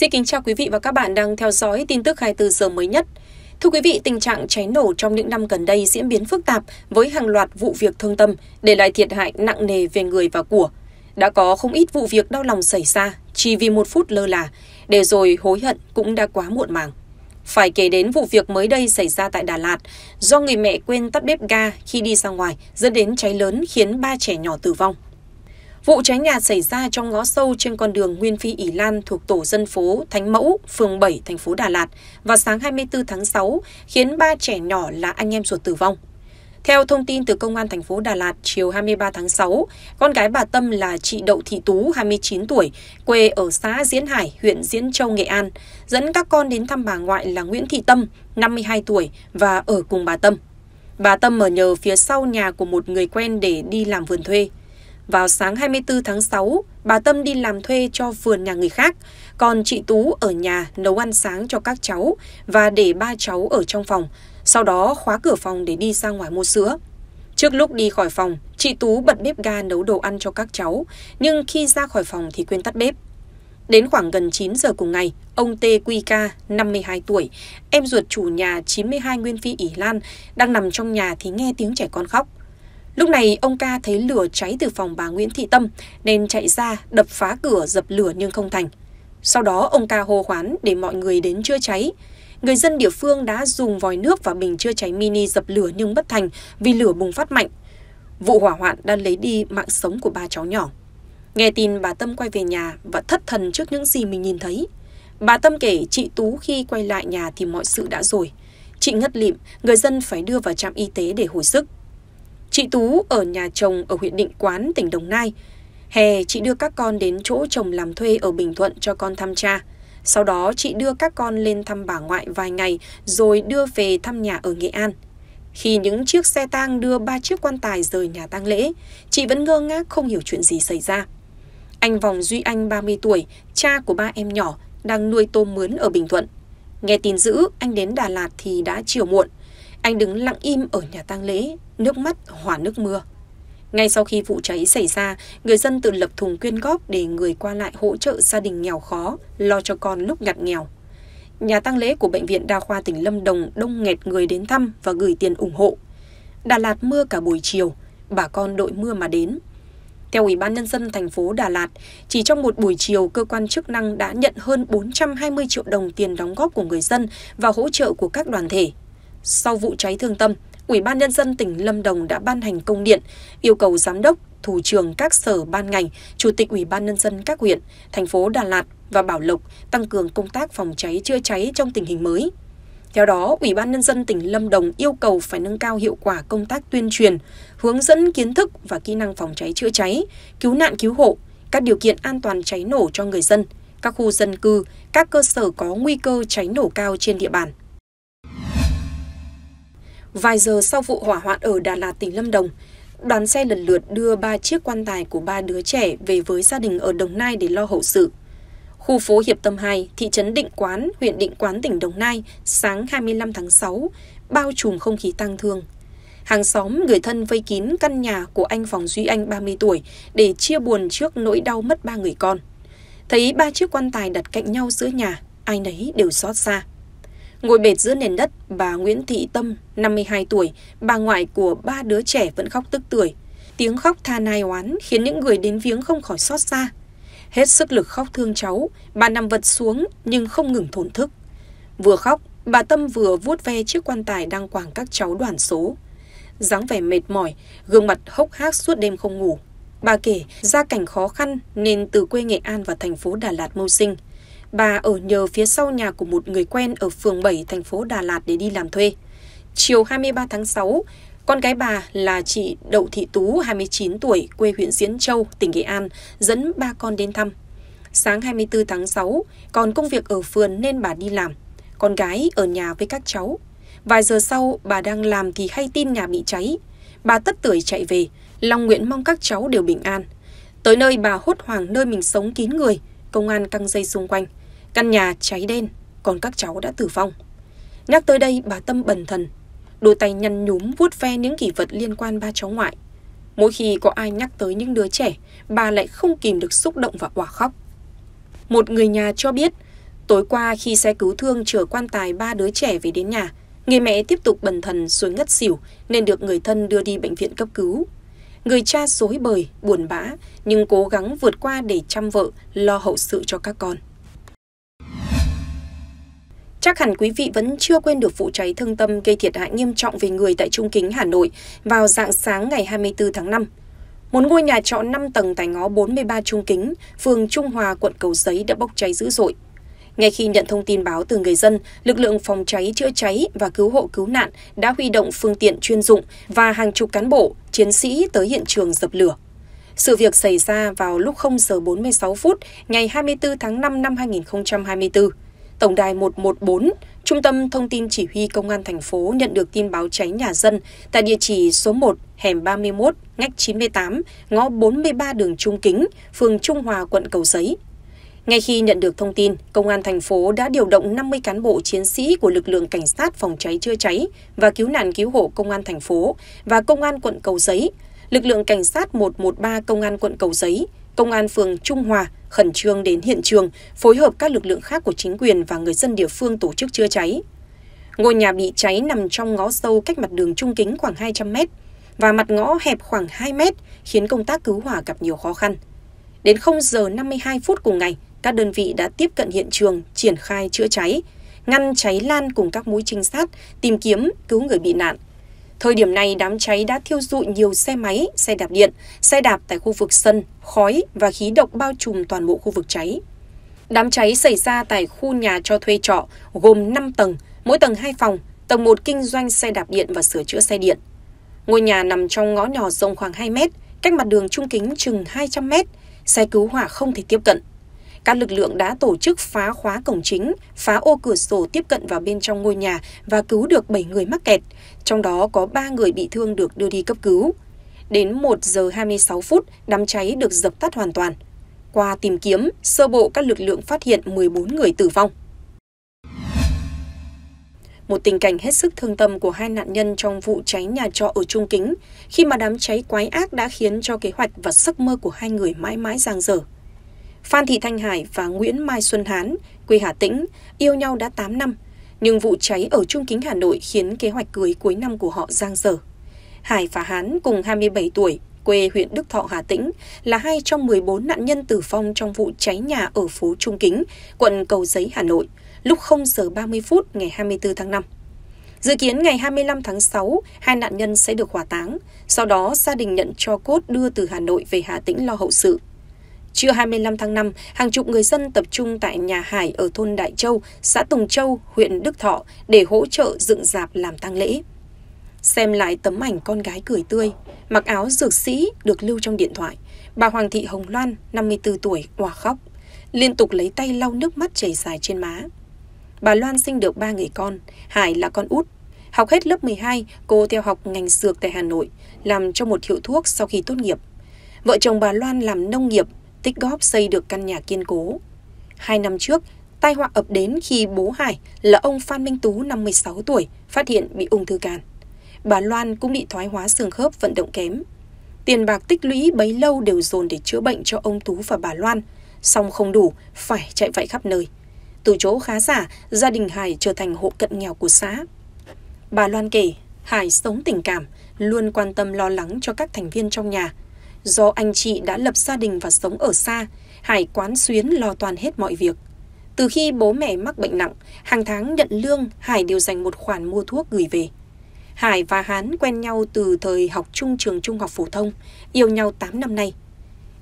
Xin kính chào quý vị và các bạn đang theo dõi tin tức 24 giờ mới nhất. Thưa quý vị, tình trạng cháy nổ trong những năm gần đây diễn biến phức tạp với hàng loạt vụ việc thương tâm, để lại thiệt hại nặng nề về người và của. Đã có không ít vụ việc đau lòng xảy ra chỉ vì một phút lơ là, để rồi hối hận cũng đã quá muộn màng. Phải kể đến vụ việc mới đây xảy ra tại Đà Lạt, do người mẹ quên tắt bếp ga khi đi ra ngoài, dẫn đến cháy lớn khiến ba trẻ nhỏ tử vong. Vụ cháy nhà xảy ra trong ngõ sâu trên con đường Nguyên Phi ỉ Lan thuộc tổ dân phố Thánh Mẫu, phường 7, thành phố Đà Lạt vào sáng 24 tháng 6 khiến ba trẻ nhỏ là anh em ruột tử vong. Theo thông tin từ Công an thành phố Đà Lạt chiều 23 tháng 6, con gái bà Tâm là chị Đậu Thị Tú, 29 tuổi, quê ở xã Diễn Hải, huyện Diễn Châu, Nghệ An, dẫn các con đến thăm bà ngoại là Nguyễn Thị Tâm, 52 tuổi và ở cùng bà Tâm. Bà Tâm ở nhờ phía sau nhà của một người quen để đi làm vườn thuê. Vào sáng 24 tháng 6, bà Tâm đi làm thuê cho vườn nhà người khác, còn chị Tú ở nhà nấu ăn sáng cho các cháu và để ba cháu ở trong phòng, sau đó khóa cửa phòng để đi ra ngoài mua sữa. Trước lúc đi khỏi phòng, chị Tú bật bếp ga nấu đồ ăn cho các cháu, nhưng khi ra khỏi phòng thì quên tắt bếp. Đến khoảng gần 9 giờ cùng ngày, ông T. Quy Ca, 52 tuổi, em ruột chủ nhà 92 Nguyên Phi ỉ Lan, đang nằm trong nhà thì nghe tiếng trẻ con khóc. Lúc này ông ca thấy lửa cháy từ phòng bà Nguyễn Thị Tâm nên chạy ra đập phá cửa dập lửa nhưng không thành. Sau đó ông ca hô hoán để mọi người đến chữa cháy. Người dân địa phương đã dùng vòi nước và bình chữa cháy mini dập lửa nhưng bất thành vì lửa bùng phát mạnh. Vụ hỏa hoạn đã lấy đi mạng sống của ba cháu nhỏ. Nghe tin bà Tâm quay về nhà và thất thần trước những gì mình nhìn thấy. Bà Tâm kể chị Tú khi quay lại nhà thì mọi sự đã rồi. Chị ngất lịm, người dân phải đưa vào trạm y tế để hồi sức. Chị Tú ở nhà chồng ở huyện Định Quán, tỉnh Đồng Nai. Hè, chị đưa các con đến chỗ chồng làm thuê ở Bình Thuận cho con thăm cha. Sau đó chị đưa các con lên thăm bà ngoại vài ngày rồi đưa về thăm nhà ở Nghệ An. Khi những chiếc xe tang đưa ba chiếc quan tài rời nhà tang lễ, chị vẫn ngơ ngác không hiểu chuyện gì xảy ra. Anh Vòng Duy Anh 30 tuổi, cha của ba em nhỏ, đang nuôi tôm mướn ở Bình Thuận. Nghe tin dữ, anh đến Đà Lạt thì đã chiều muộn. Anh đứng lặng im ở nhà tang lễ, nước mắt hòa nước mưa. Ngay sau khi vụ cháy xảy ra, người dân tự lập thùng quyên góp để người qua lại hỗ trợ gia đình nghèo khó, lo cho con lúc ngặt nghèo. Nhà tang lễ của Bệnh viện Đa khoa tỉnh Lâm Đồng đông nghẹt người đến thăm và gửi tiền ủng hộ. Đà Lạt mưa cả buổi chiều, bà con đội mưa mà đến. Theo Ủy ban Nhân dân thành phố Đà Lạt, chỉ trong một buổi chiều, cơ quan chức năng đã nhận hơn 420 triệu đồng tiền đóng góp của người dân và hỗ trợ của các đoàn thể. Sau vụ cháy thương tâm, Ủy ban Nhân dân tỉnh Lâm Đồng đã ban hành công điện yêu cầu giám đốc, thủ trưởng các sở ban ngành, chủ tịch Ủy ban Nhân dân các huyện, thành phố Đà Lạt và Bảo Lộc tăng cường công tác phòng cháy chữa cháy trong tình hình mới. Theo đó, Ủy ban Nhân dân tỉnh Lâm Đồng yêu cầu phải nâng cao hiệu quả công tác tuyên truyền, hướng dẫn kiến thức và kỹ năng phòng cháy chữa cháy, cứu nạn cứu hộ, các điều kiện an toàn cháy nổ cho người dân, các khu dân cư, các cơ sở có nguy cơ cháy nổ cao trên địa bàn. Vài giờ sau vụ hỏa hoạn ở Đà Lạt tỉnh Lâm Đồng, đoàn xe lần lượt đưa ba chiếc quan tài của ba đứa trẻ về với gia đình ở Đồng Nai để lo hậu sự. Khu phố Hiệp Tâm 2, thị trấn Định Quán, huyện Định Quán tỉnh Đồng Nai, sáng 25 tháng 6, bao trùm không khí tang thương. Hàng xóm, người thân vây kín căn nhà của anh Phòng Duy Anh 30 tuổi để chia buồn trước nỗi đau mất ba người con. Thấy ba chiếc quan tài đặt cạnh nhau giữa nhà, ai nấy đều xót xa. Ngồi bệt giữa nền đất, bà Nguyễn Thị Tâm, 52 tuổi, bà ngoại của ba đứa trẻ vẫn khóc tức tưởi. Tiếng khóc tha nai oán khiến những người đến viếng không khỏi xót xa. Hết sức lực khóc thương cháu, bà nằm vật xuống nhưng không ngừng thổn thức. Vừa khóc, bà Tâm vừa vuốt ve chiếc quan tài đang quàng các cháu đoàn số. dáng vẻ mệt mỏi, gương mặt hốc hác suốt đêm không ngủ. Bà kể, gia cảnh khó khăn nên từ quê Nghệ An và thành phố Đà Lạt mưu sinh – Bà ở nhờ phía sau nhà của một người quen ở phường 7 thành phố Đà Lạt để đi làm thuê. Chiều 23 tháng 6, con gái bà là chị Đậu Thị Tú, 29 tuổi, quê huyện Diễn Châu, tỉnh Nghệ An, dẫn ba con đến thăm. Sáng 24 tháng 6, còn công việc ở phường nên bà đi làm. Con gái ở nhà với các cháu. Vài giờ sau, bà đang làm thì hay tin nhà bị cháy. Bà tất tưởi chạy về, lòng nguyện mong các cháu đều bình an. Tới nơi bà hốt hoảng nơi mình sống kín người, công an căng dây xung quanh. Căn nhà cháy đen, còn các cháu đã tử vong. Nhắc tới đây bà Tâm bần thần, đôi tay nhăn nhúm vuốt ve những kỷ vật liên quan ba cháu ngoại. Mỗi khi có ai nhắc tới những đứa trẻ, bà lại không kìm được xúc động và quả khóc. Một người nhà cho biết, Tối qua khi xe cứu thương chở quan tài ba đứa trẻ về đến nhà, người mẹ tiếp tục bần thần rồi ngất xỉu nên được người thân đưa đi bệnh viện cấp cứu. Người cha dối bời, buồn bã nhưng cố gắng vượt qua để chăm vợ, lo hậu sự cho các con. Chắc hẳn quý vị vẫn chưa quên được vụ cháy thương tâm gây thiệt hại nghiêm trọng về người tại Trung Kính, Hà Nội vào dạng sáng ngày 24 tháng 5. Một ngôi nhà trọ 5 tầng tại ngõ 43 Trung Kính, phường Trung Hòa, quận Cầu Giấy đã bốc cháy dữ dội. Ngay khi nhận thông tin báo từ người dân, lực lượng phòng cháy chữa cháy và cứu hộ cứu nạn đã huy động phương tiện chuyên dụng và hàng chục cán bộ, chiến sĩ tới hiện trường dập lửa. Sự việc xảy ra vào lúc 0 giờ 46 phút ngày 24 tháng 5 năm 2024. Tổng đài 114, Trung tâm Thông tin Chỉ huy Công an thành phố nhận được tin báo cháy nhà dân tại địa chỉ số 1, hẻm 31, ngách 98, ngõ 43 đường Trung Kính, phường Trung Hòa, quận Cầu Giấy. Ngay khi nhận được thông tin, Công an thành phố đã điều động 50 cán bộ chiến sĩ của lực lượng cảnh sát phòng cháy chữa cháy và cứu nạn cứu hộ Công an thành phố và Công an quận Cầu Giấy, lực lượng cảnh sát 113 Công an quận Cầu Giấy, Công an phường Trung Hòa khẩn trương đến hiện trường, phối hợp các lực lượng khác của chính quyền và người dân địa phương tổ chức chữa cháy. Ngôi nhà bị cháy nằm trong ngõ sâu cách mặt đường trung kính khoảng 200 mét và mặt ngõ hẹp khoảng 2 mét, khiến công tác cứu hỏa gặp nhiều khó khăn. Đến 0 giờ 52 phút cùng ngày, các đơn vị đã tiếp cận hiện trường, triển khai chữa cháy, ngăn cháy lan cùng các mũi trinh sát, tìm kiếm, cứu người bị nạn. Thời điểm này đám cháy đã thiêu dụi nhiều xe máy, xe đạp điện, xe đạp tại khu vực sân, khói và khí độc bao trùm toàn bộ khu vực cháy. Đám cháy xảy ra tại khu nhà cho thuê trọ gồm 5 tầng, mỗi tầng 2 phòng, tầng 1 kinh doanh xe đạp điện và sửa chữa xe điện. Ngôi nhà nằm trong ngõ nhỏ rộng khoảng 2 mét, cách mặt đường trung kính chừng 200 mét, xe cứu hỏa không thể tiếp cận. Các lực lượng đã tổ chức phá khóa cổng chính, phá ô cửa sổ tiếp cận vào bên trong ngôi nhà và cứu được 7 người mắc kẹt, trong đó có 3 người bị thương được đưa đi cấp cứu. Đến 1 giờ 26 phút, đám cháy được dập tắt hoàn toàn. Qua tìm kiếm, sơ bộ các lực lượng phát hiện 14 người tử vong. Một tình cảnh hết sức thương tâm của hai nạn nhân trong vụ cháy nhà trọ ở Trung Kính, khi mà đám cháy quái ác đã khiến cho kế hoạch và giấc mơ của hai người mãi mãi giang dở. Phan Thị Thanh Hải và Nguyễn Mai Xuân Hán, quê Hà Tĩnh, yêu nhau đã 8 năm, nhưng vụ cháy ở Trung Kính Hà Nội khiến kế hoạch cưới cuối năm của họ giang dở. Hải và Hán cùng 27 tuổi, quê huyện Đức Thọ Hà Tĩnh, là hai trong 14 nạn nhân tử vong trong vụ cháy nhà ở phố Trung Kính, quận Cầu Giấy, Hà Nội, lúc 0 giờ 30 phút ngày 24 tháng 5. Dự kiến ngày 25 tháng 6, hai nạn nhân sẽ được hỏa táng, sau đó gia đình nhận cho cốt đưa từ Hà Nội về Hà Tĩnh lo hậu sự. Trưa 25 tháng 5, hàng chục người dân tập trung tại nhà Hải ở thôn Đại Châu, xã Tùng Châu, huyện Đức Thọ để hỗ trợ dựng dạp làm tang lễ. Xem lại tấm ảnh con gái cười tươi, mặc áo dược sĩ được lưu trong điện thoại, bà Hoàng Thị Hồng Loan, 54 tuổi, òa khóc, liên tục lấy tay lau nước mắt chảy dài trên má. Bà Loan sinh được ba người con, Hải là con út. Học hết lớp 12, cô theo học ngành dược tại Hà Nội, làm cho một hiệu thuốc sau khi tốt nghiệp. Vợ chồng bà Loan làm nông nghiệp tích góp xây được căn nhà kiên cố. Hai năm trước, tai họa ập đến khi bố Hải là ông Phan Minh Tú 56 tuổi phát hiện bị ung thư gan. Bà Loan cũng bị thoái hóa xương khớp vận động kém. Tiền bạc tích lũy bấy lâu đều dồn để chữa bệnh cho ông Tú và bà Loan, song không đủ, phải chạy vạy khắp nơi. Từ chỗ khá giả, gia đình Hải trở thành hộ cận nghèo của xã. Bà Loan kể, Hải sống tình cảm, luôn quan tâm lo lắng cho các thành viên trong nhà, Do anh chị đã lập gia đình và sống ở xa, Hải quán xuyến lo toàn hết mọi việc. Từ khi bố mẹ mắc bệnh nặng, hàng tháng nhận lương, Hải đều dành một khoản mua thuốc gửi về. Hải và Hán quen nhau từ thời học chung trường trung học phổ thông, yêu nhau 8 năm nay.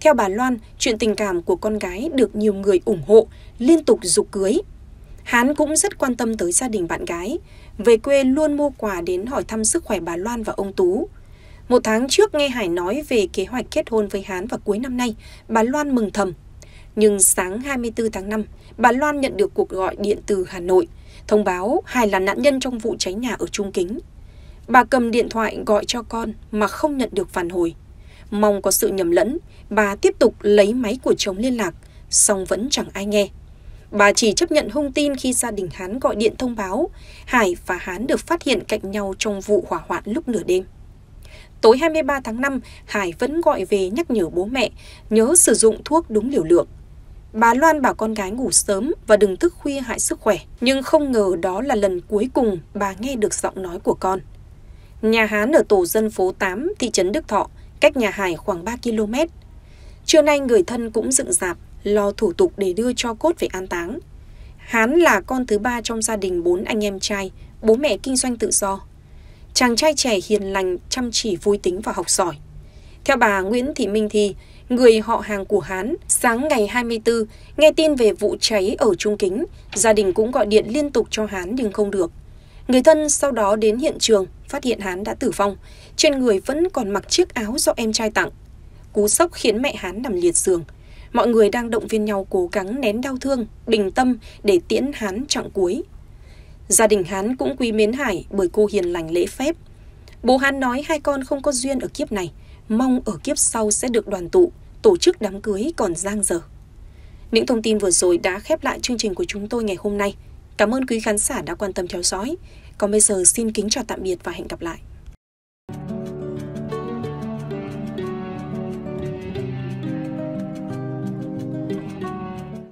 Theo bà Loan, chuyện tình cảm của con gái được nhiều người ủng hộ, liên tục dục cưới. Hán cũng rất quan tâm tới gia đình bạn gái, về quê luôn mua quà đến hỏi thăm sức khỏe bà Loan và ông Tú. Một tháng trước nghe Hải nói về kế hoạch kết hôn với Hán vào cuối năm nay, bà Loan mừng thầm. Nhưng sáng 24 tháng 5, bà Loan nhận được cuộc gọi điện từ Hà Nội, thông báo Hải là nạn nhân trong vụ cháy nhà ở Trung Kính. Bà cầm điện thoại gọi cho con mà không nhận được phản hồi. Mong có sự nhầm lẫn, bà tiếp tục lấy máy của chồng liên lạc, song vẫn chẳng ai nghe. Bà chỉ chấp nhận hung tin khi gia đình Hán gọi điện thông báo Hải và Hán được phát hiện cạnh nhau trong vụ hỏa hoạn lúc nửa đêm. Tối 23 tháng 5, Hải vẫn gọi về nhắc nhở bố mẹ nhớ sử dụng thuốc đúng liều lượng. Bà Loan bảo con gái ngủ sớm và đừng thức khuya hại sức khỏe, nhưng không ngờ đó là lần cuối cùng bà nghe được giọng nói của con. Nhà Hán ở tổ dân phố 8, thị trấn Đức Thọ, cách nhà Hải khoảng 3 km. Trưa nay người thân cũng dựng dạp, lo thủ tục để đưa cho cốt về an táng. Hán là con thứ ba trong gia đình bốn anh em trai, bố mẹ kinh doanh tự do. Chàng trai trẻ hiền lành, chăm chỉ vui tính và học giỏi. Theo bà Nguyễn Thị Minh Thi, người họ hàng của Hán, sáng ngày 24, nghe tin về vụ cháy ở Trung Kính, gia đình cũng gọi điện liên tục cho Hán nhưng không được. Người thân sau đó đến hiện trường, phát hiện Hán đã tử vong, trên người vẫn còn mặc chiếc áo do em trai tặng. Cú sốc khiến mẹ Hán nằm liệt giường. Mọi người đang động viên nhau cố gắng nén đau thương, bình tâm để tiễn Hán chặng cuối. Gia đình Hán cũng quý mến Hải bởi cô hiền lành lễ phép. Bố Hán nói hai con không có duyên ở kiếp này, mong ở kiếp sau sẽ được đoàn tụ, tổ chức đám cưới còn giang dở. Những thông tin vừa rồi đã khép lại chương trình của chúng tôi ngày hôm nay. Cảm ơn quý khán giả đã quan tâm theo dõi. Còn bây giờ xin kính chào tạm biệt và hẹn gặp lại.